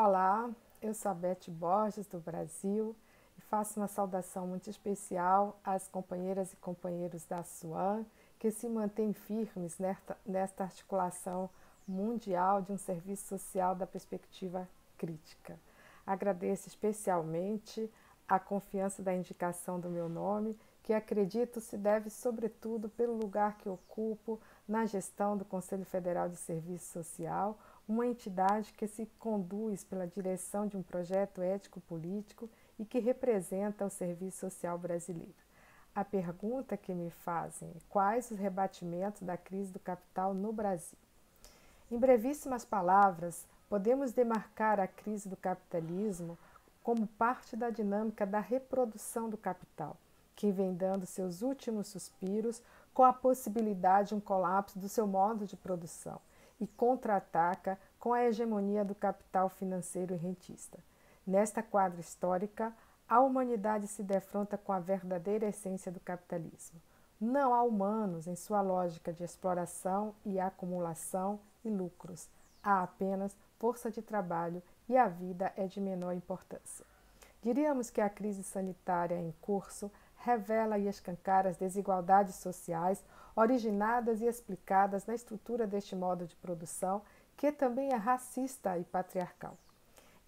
Olá, eu sou a Beth Borges do Brasil e faço uma saudação muito especial às companheiras e companheiros da SUAN que se mantêm firmes nesta, articulação mundial de um serviço social da perspectiva crítica. Agradeço especialmente a confiança da indicação do meu nome, que acredito se deve sobretudo pelo lugar que ocupo na gestão do Conselho Federal de Serviço Social, uma entidade que se conduz pela direção de um projeto ético-político e que representa o serviço social brasileiro. A pergunta que me fazem é quais os rebatimentos da crise do capital no Brasil. Em brevíssimas palavras, podemos demarcar a crise do capitalismo como parte da dinâmica da reprodução do capital, que vem dando seus últimos suspiros com a possibilidade de um colapso do seu modo de produção e contra-ataca com a hegemonia do capital financeiro e rentista. Nesta quadra histórica, a humanidade se defronta com a verdadeira essência do capitalismo. Não há humanos em sua lógica de exploração e acumulação e lucros. Há apenas força de trabalho e a vida é de menor importância. Diríamos que a crise sanitária em curso revela e escancara as desigualdades sociais originadas e explicadas na estrutura deste modo de produção, que também é racista e patriarcal.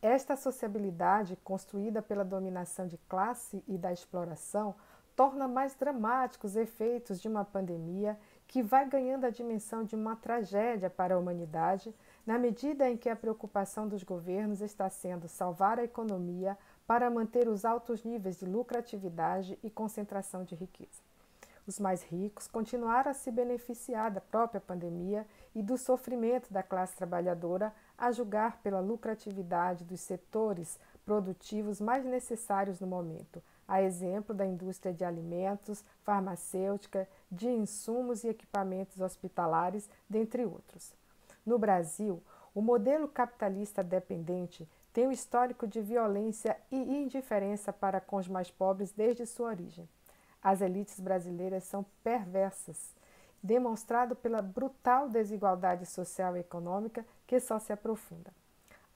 Esta sociabilidade, construída pela dominação de classe e da exploração, torna mais dramáticos os efeitos de uma pandemia que vai ganhando a dimensão de uma tragédia para a humanidade, na medida em que a preocupação dos governos está sendo salvar a economia para manter os altos níveis de lucratividade e concentração de riqueza. Os mais ricos continuaram a se beneficiar da própria pandemia e do sofrimento da classe trabalhadora, a julgar pela lucratividade dos setores produtivos mais necessários no momento, a exemplo da indústria de alimentos, farmacêutica, de insumos e equipamentos hospitalares, dentre outros. No Brasil, o modelo capitalista dependente tem um histórico de violência e indiferença para com os mais pobres desde sua origem. As elites brasileiras são perversas, demonstrado pela brutal desigualdade social e econômica que só se aprofunda.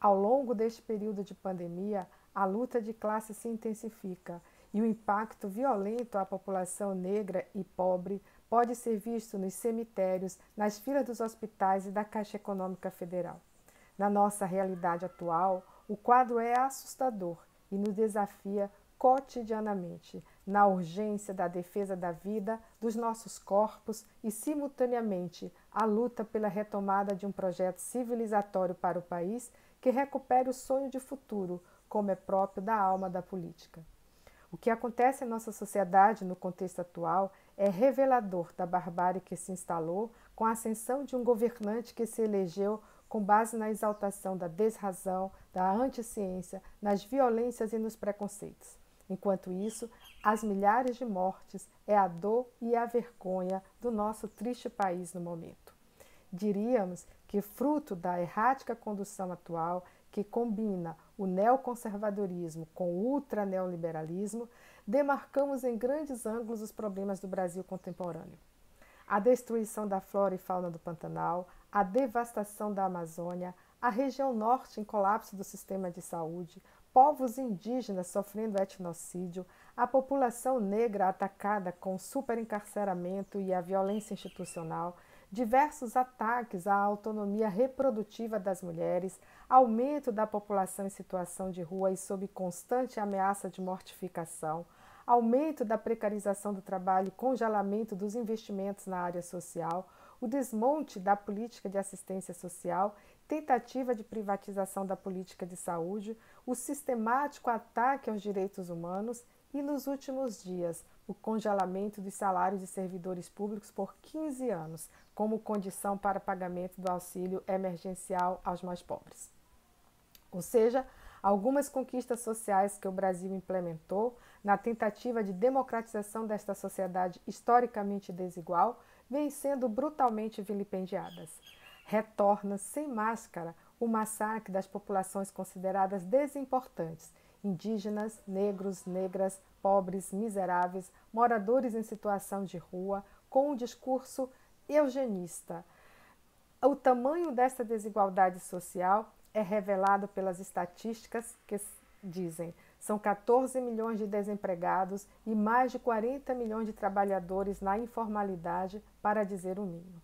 Ao longo deste período de pandemia, a luta de classe se intensifica e o impacto violento à população negra e pobre pode ser visto nos cemitérios, nas filas dos hospitais e da Caixa Econômica Federal. Na nossa realidade atual, o quadro é assustador e nos desafia cotidianamente na urgência da defesa da vida, dos nossos corpos e, simultaneamente, a luta pela retomada de um projeto civilizatório para o país que recupere o sonho de futuro, como é próprio da alma da política. O que acontece em nossa sociedade no contexto atual é revelador da barbárie que se instalou com a ascensão de um governante que se elegeu com base na exaltação da desrazão, da anticiência, nas violências e nos preconceitos. Enquanto isso, as milhares de mortes é a dor e a vergonha do nosso triste país no momento. Diríamos que, fruto da errática condução atual, que combina o neoconservadorismo com o ultraneoliberalismo, demarcamos em grandes ângulos os problemas do Brasil contemporâneo. A destruição da flora e fauna do Pantanal, a devastação da Amazônia, a região norte em colapso do sistema de saúde, povos indígenas sofrendo etnocídio, a população negra atacada com superencarceramento e a violência institucional, diversos ataques à autonomia reprodutiva das mulheres, aumento da população em situação de rua e sob constante ameaça de mortificação, aumento da precarização do trabalho e congelamento dos investimentos na área social, o desmonte da política de assistência social, tentativa de privatização da política de saúde, o sistemático ataque aos direitos humanos e, nos últimos dias, o congelamento dos salários de servidores públicos por 15 anos, como condição para pagamento do auxílio emergencial aos mais pobres. Ou seja, algumas conquistas sociais que o Brasil implementou na tentativa de democratização desta sociedade historicamente desigual vêm sendo brutalmente vilipendiadas. Retorna sem máscara o massacre das populações consideradas desimportantes, indígenas, negros, negras, pobres, miseráveis, moradores em situação de rua, com um discurso eugenista. O tamanho dessa desigualdade social é revelado pelas estatísticas que dizem são 14 milhões de desempregados e mais de 40 milhões de trabalhadores na informalidade, para dizer o mínimo.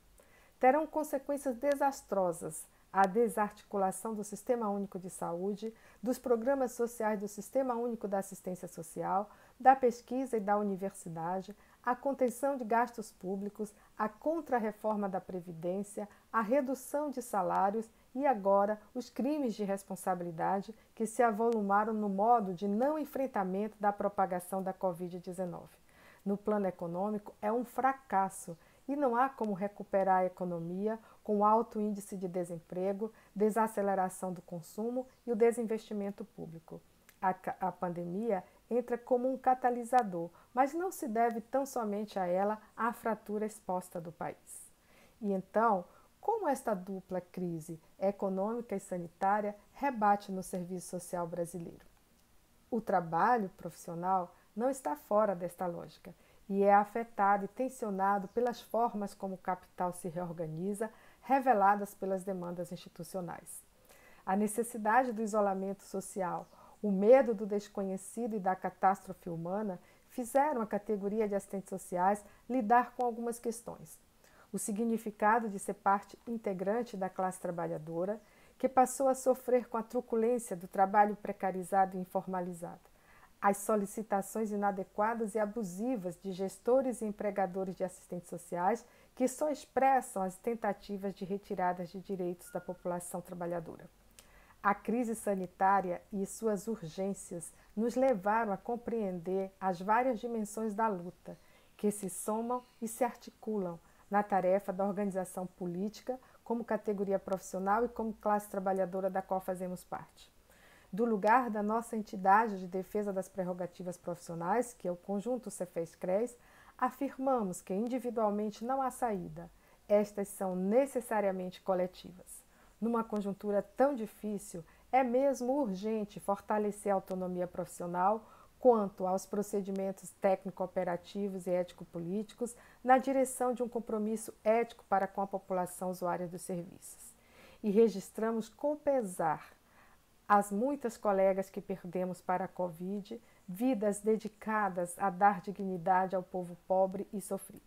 Terão consequências desastrosas a desarticulação do Sistema Único de Saúde, dos programas sociais do Sistema Único da Assistência Social, da pesquisa e da universidade, a contenção de gastos públicos, a contrarreforma da Previdência, a redução de salários e agora os crimes de responsabilidade que se avolumaram no modo de não enfrentamento da propagação da Covid-19. No plano econômico, é um fracasso e não há como recuperar a economia com alto índice de desemprego, desaceleração do consumo e o desinvestimento público. A, a pandemia entra como um catalisador, mas não se deve tão somente a ela a fratura exposta do país. E então, como esta dupla crise econômica e sanitária rebate no serviço social brasileiro? O trabalho profissional não está fora desta lógica e é afetado e tensionado pelas formas como o capital se reorganiza, reveladas pelas demandas institucionais. A necessidade do isolamento social, o medo do desconhecido e da catástrofe humana fizeram a categoria de assistentes sociais lidar com algumas questões. O significado de ser parte integrante da classe trabalhadora, que passou a sofrer com a truculência do trabalho precarizado e informalizado as solicitações inadequadas e abusivas de gestores e empregadores de assistentes sociais que só expressam as tentativas de retiradas de direitos da população trabalhadora. A crise sanitária e suas urgências nos levaram a compreender as várias dimensões da luta, que se somam e se articulam na tarefa da organização política como categoria profissional e como classe trabalhadora da qual fazemos parte do lugar da nossa entidade de defesa das prerrogativas profissionais, que é o conjunto Cefes-CRES, afirmamos que individualmente não há saída. Estas são necessariamente coletivas. Numa conjuntura tão difícil, é mesmo urgente fortalecer a autonomia profissional quanto aos procedimentos técnico-operativos e ético-políticos na direção de um compromisso ético para com a população usuária dos serviços. E registramos com pesar as muitas colegas que perdemos para a Covid, vidas dedicadas a dar dignidade ao povo pobre e sofrido.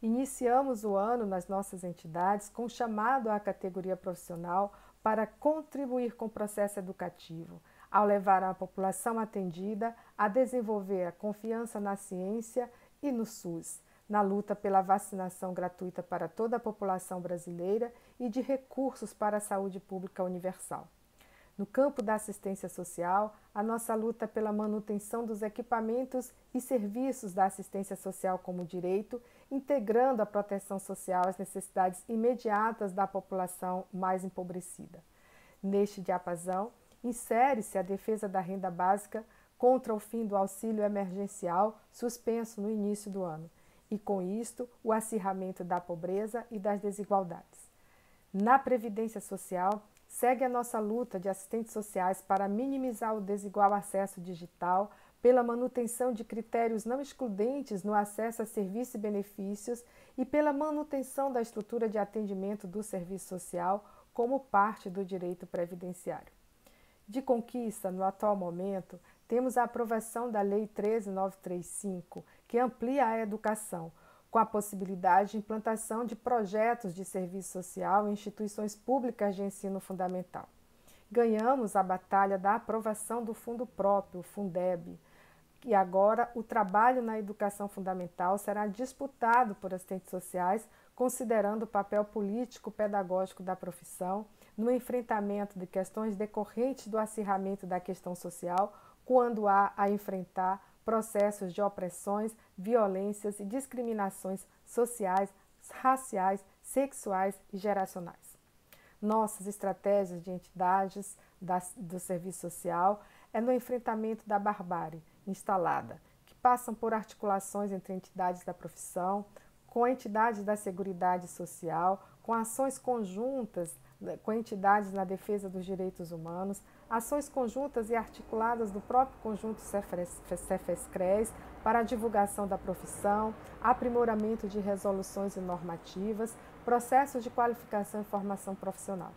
Iniciamos o ano nas nossas entidades com chamado à categoria profissional para contribuir com o processo educativo, ao levar a população atendida a desenvolver a confiança na ciência e no SUS, na luta pela vacinação gratuita para toda a população brasileira e de recursos para a saúde pública universal. No campo da assistência social, a nossa luta pela manutenção dos equipamentos e serviços da assistência social como direito, integrando a proteção social às necessidades imediatas da população mais empobrecida. Neste diapasão, insere-se a defesa da renda básica contra o fim do auxílio emergencial suspenso no início do ano, e com isto o acirramento da pobreza e das desigualdades. Na previdência social, segue a nossa luta de assistentes sociais para minimizar o desigual acesso digital, pela manutenção de critérios não excludentes no acesso a serviços e benefícios e pela manutenção da estrutura de atendimento do serviço social como parte do direito previdenciário. De conquista, no atual momento, temos a aprovação da Lei 13935, que amplia a educação, com a possibilidade de implantação de projetos de serviço social em instituições públicas de ensino fundamental. Ganhamos a batalha da aprovação do fundo próprio, Fundeb, e agora o trabalho na educação fundamental será disputado por assistentes sociais, considerando o papel político-pedagógico da profissão no enfrentamento de questões decorrentes do acirramento da questão social, quando há a enfrentar processos de opressões, violências e discriminações sociais, raciais, sexuais e geracionais. Nossas estratégias de entidades do serviço social é no enfrentamento da barbárie instalada, que passam por articulações entre entidades da profissão, com entidades da Seguridade Social, com ações conjuntas né, com entidades na defesa dos direitos humanos, ações conjuntas e articuladas do próprio conjunto Cefes-CRES para a divulgação da profissão, aprimoramento de resoluções e normativas, processos de qualificação e formação profissional.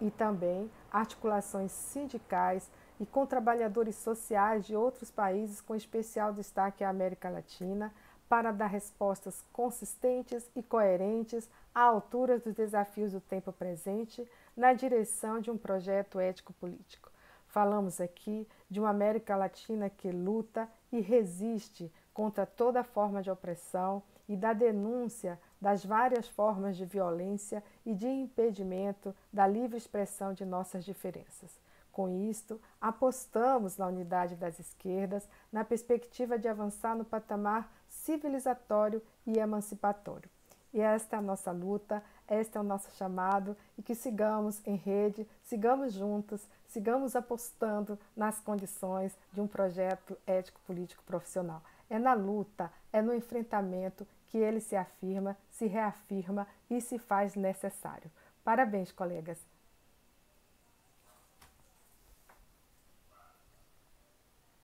e também articulações sindicais e com trabalhadores sociais de outros países, com especial destaque à América Latina, para dar respostas consistentes e coerentes à altura dos desafios do tempo presente, na direção de um projeto ético-político. Falamos aqui de uma América Latina que luta e resiste contra toda forma de opressão e da denúncia das várias formas de violência e de impedimento da livre expressão de nossas diferenças. Com isto, apostamos na unidade das esquerdas, na perspectiva de avançar no patamar civilizatório e emancipatório. E esta é a nossa luta, este é o nosso chamado e que sigamos em rede, sigamos juntos, sigamos apostando nas condições de um projeto ético-político profissional. É na luta, é no enfrentamento que ele se afirma, se reafirma e se faz necessário. Parabéns, colegas!